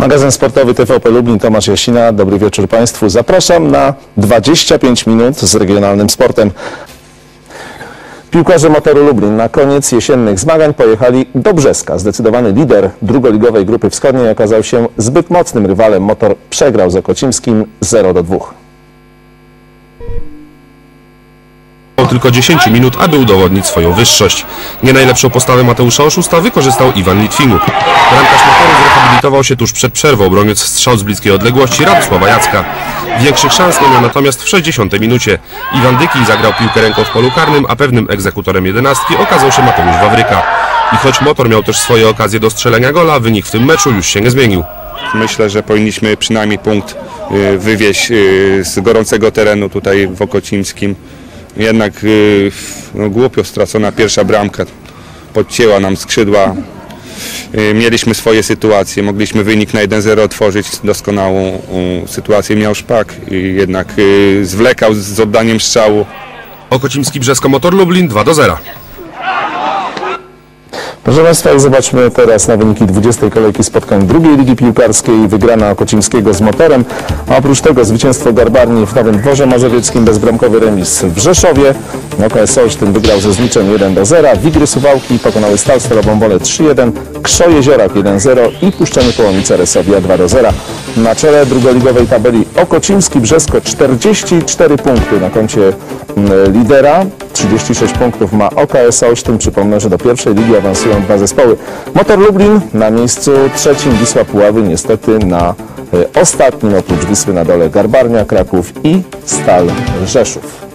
Magazyn sportowy TVP Lublin, Tomasz Jasina. Dobry wieczór Państwu. Zapraszam na 25 minut z regionalnym sportem. Piłkarze Motoru Lublin na koniec jesiennych zmagań pojechali do Brzeska. Zdecydowany lider drugoligowej grupy wschodniej okazał się zbyt mocnym rywalem. Motor przegrał z Okocimskim 0 do 2. tylko 10 minut, aby udowodnić swoją wyższość. Nie najlepszą postawę Mateusza Oszusta wykorzystał Iwan Litwinuk. Bramkarz motoru zrehabilitował się tuż przed przerwą, broniąc strzał z bliskiej odległości Radosława Jacka. Większych szans nie miał natomiast w 60 minucie. Iwan Dyki zagrał piłkę ręką w polu karnym, a pewnym egzekutorem jedenastki okazał się Mateusz Wawryka. I choć motor miał też swoje okazje do strzelenia gola, wynik w tym meczu już się nie zmienił. Myślę, że powinniśmy przynajmniej punkt y, wywieźć y, z gorącego terenu tutaj w Okocimskim. Jednak y, no, głupio stracona pierwsza bramka podcięła nam skrzydła. Y, Mieliśmy swoje sytuacje, mogliśmy wynik na 1-0 otworzyć, doskonałą sytuację miał Szpak, y, jednak y, zwlekał z oddaniem strzału. Okocimski Brzesko Motor Lublin 2 do 0. Proszę Państwa, i zobaczmy teraz na wyniki 20. kolejki spotkań drugiej ligi piłkarskiej. Wygrana Okocimskiego z motorem, a oprócz tego zwycięstwo Garbarni w Nowym Dworze Mazowieckim, bezbramkowy remis w Rzeszowie. OKS Olsztyn wygrał ze Zniczem 1 do 0. Wigry Suwałki pokonały Stal Starową Wolę 3-1, Krzo Jeziorak 1-0 i Puszczenie Połomice Resowia 2 do 0. Na czele drugoligowej tabeli Okocimski Brzesko 44 punkty na koncie mm, lidera. 36 punktów ma OKS Olsztyn. Przypomnę, że do pierwszej ligi awansują dwa zespoły. Motor Lublin na miejscu trzecim, Wisła Puławy niestety na e, ostatnim, oprócz Wisły na dole Garbarnia, Kraków i Stal Rzeszów.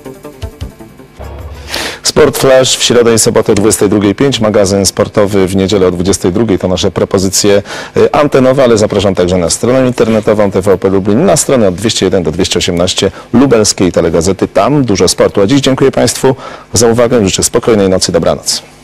Sport Flash w środę i sobotę o 22.05, magazyn sportowy w niedzielę o 22.00 to nasze propozycje e, antenowe, ale zapraszam także na stronę internetową TVP Lublin, na stronę od 201 do 218 lubelskiej telegazety. Tam dużo sportu. A dziś dziękuję Państwu za uwagę, życzę spokojnej nocy, dobranoc.